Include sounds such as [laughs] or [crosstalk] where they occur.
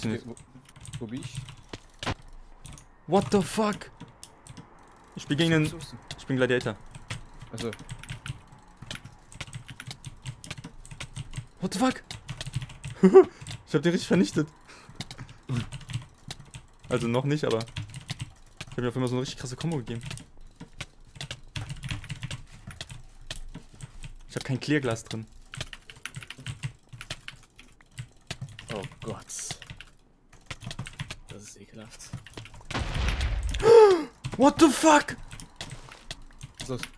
funktioniert. Wo bin ich? What the fuck? Ich bin gegen einen. Ich bin Gladiator. Also, What the fuck? [laughs] ich hab den richtig vernichtet. Also noch nicht, aber. Ich hab mir auf einmal so eine richtig krasse Kombo gegeben. Ich hab kein Clearglas drin. Oh Gott. Das ist ekelhaft. What the fuck? was ist das?